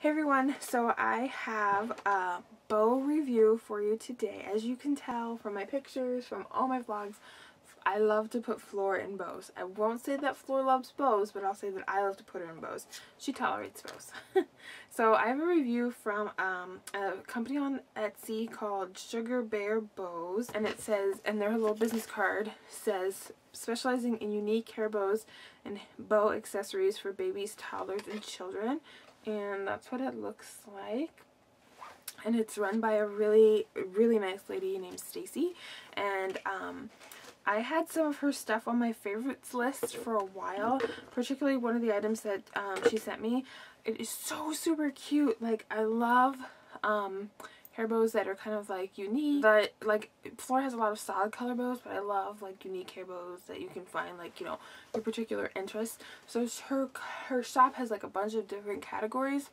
Hey everyone, so I have a bow review for you today. As you can tell from my pictures, from all my vlogs, I love to put Floor in bows. I won't say that Floor loves bows, but I'll say that I love to put her in bows. She tolerates bows. so I have a review from um, a company on Etsy called Sugar Bear Bows, and it says, and their little business card says, specializing in unique hair bows and bow accessories for babies, toddlers, and children and that's what it looks like. And it's run by a really really nice lady named Staci. And um, I had some of her stuff on my favorites list for a while particularly one of the items that um, she sent me. It is so super cute. Like I love um, hair bows that are kind of like unique that like Floor has a lot of solid color bows but I love like unique hair bows that you can find like you know your particular interests so her her shop has like a bunch of different categories.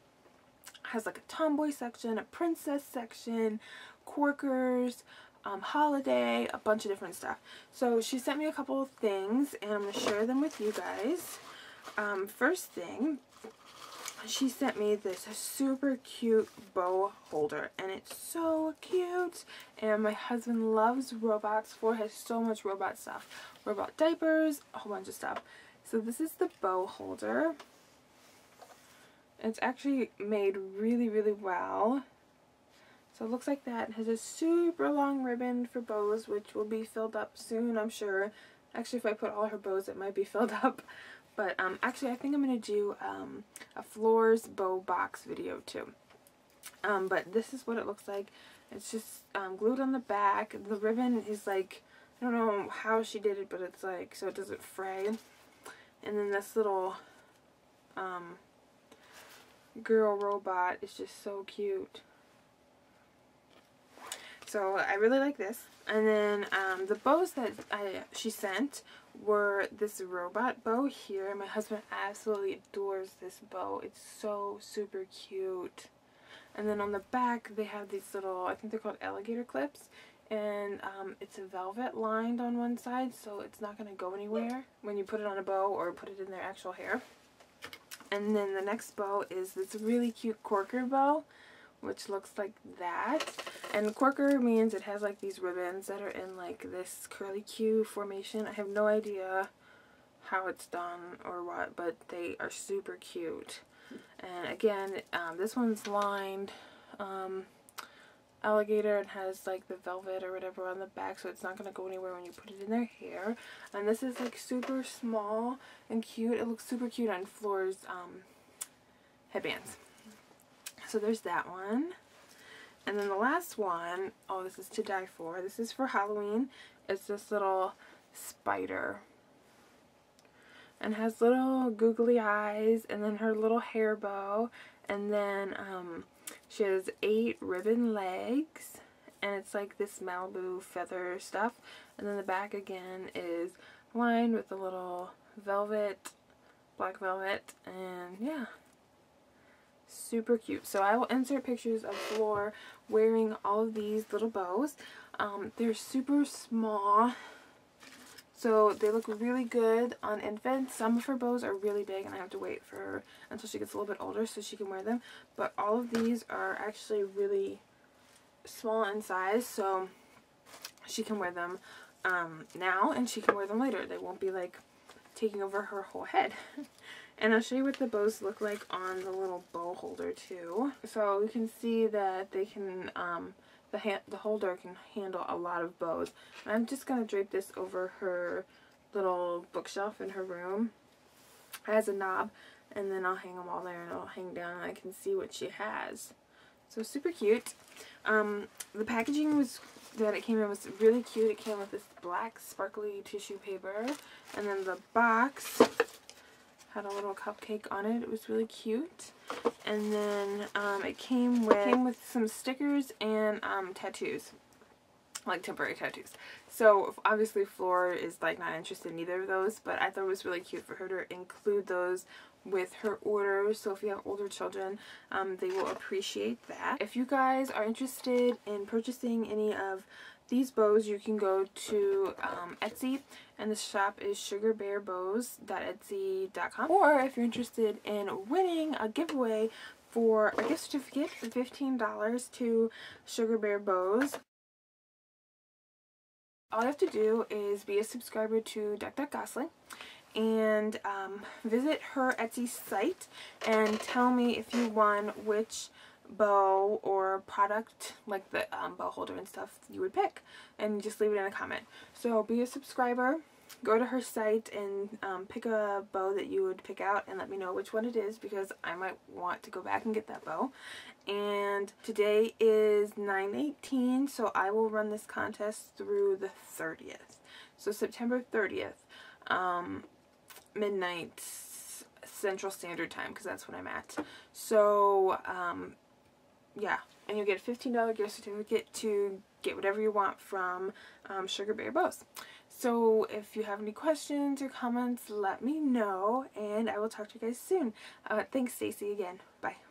Has like a tomboy section a princess section corkers um, holiday a bunch of different stuff. So she sent me a couple of things and I'm gonna share them with you guys. Um, first thing she sent me this super cute bow holder and it's so cute. And my husband loves robots for has so much robot stuff. Robot diapers a whole bunch of stuff. So this is the bow holder. It's actually made really really well. So it looks like that. It has a super long ribbon for bows which will be filled up soon I'm sure. Actually if I put all her bows it might be filled up but um, actually, I think I'm going to do um, a floors bow box video too. Um, but this is what it looks like. It's just um, glued on the back. The ribbon is like, I don't know how she did it, but it's like, so it doesn't fray. And then this little um, girl robot is just so cute. So I really like this. And then um, the bows that I, she sent were this robot bow here. My husband absolutely adores this bow. It's so super cute. And then on the back they have these little, I think they're called alligator clips. And um, it's a velvet lined on one side so it's not going to go anywhere when you put it on a bow or put it in their actual hair. And then the next bow is this really cute corker bow which looks like that. And corker means it has like these ribbons that are in like this curly Q formation. I have no idea how it's done or what, but they are super cute. And again, um, this one's lined um, alligator and has like the velvet or whatever on the back so it's not going to go anywhere when you put it in their hair. And this is like super small and cute. It looks super cute on Floor's um, headbands. So there's that one. And then the last one, oh, this is to die for. This is for Halloween. It's this little spider. And has little googly eyes and then her little hair bow. And then um, she has eight ribbon legs. And it's like this marabou feather stuff. And then the back again is lined with a little velvet, black velvet. And yeah, super cute. So I will insert pictures of Floor wearing all of these little bows. Um, they're super small. So they look really good on infants. Some of her bows are really big and I have to wait for her until she gets a little bit older so she can wear them. But all of these are actually really small in size so she can wear them um, now and she can wear them later. They won't be like taking over her whole head. And I'll show you what the bows look like on the little bow holder too. So you can see that they can, um, the, the holder can handle a lot of bows. I'm just going to drape this over her little bookshelf in her room. It has a knob and then I'll hang them all there and it'll hang down and I can see what she has. So super cute. Um, the packaging was that it came in was really cute. It came with this black sparkly tissue paper and then the box had a little cupcake on it. It was really cute. And then um, it came with, came with some stickers and um, tattoos. Like temporary tattoos. So obviously Floor is like not interested in either of those. But I thought it was really cute for her to include those with her order so if you have older children um, they will appreciate that if you guys are interested in purchasing any of these bows you can go to um, Etsy and the shop is sugarbearbows.etsy.com or if you're interested in winning a giveaway for a gift certificate for $15 to Sugar Bear Bows. All you have to do is be a subscriber to Duck Duck Gosling and um, visit her Etsy site and tell me if you won which bow or product like the um, bow holder and stuff you would pick and just leave it in a comment. So be a subscriber, go to her site and um, pick a bow that you would pick out and let me know which one it is because I might want to go back and get that bow. And today is 9-18 so I will run this contest through the 30th. So September 30th, um, midnight Central Standard Time because that's what I'm at. So um, yeah, and you get a $15 gift certificate to get whatever you want from um, Sugar Bear Bows. So if you have any questions or comments, let me know, and I will talk to you guys soon. Uh, thanks, Staci, again. Bye.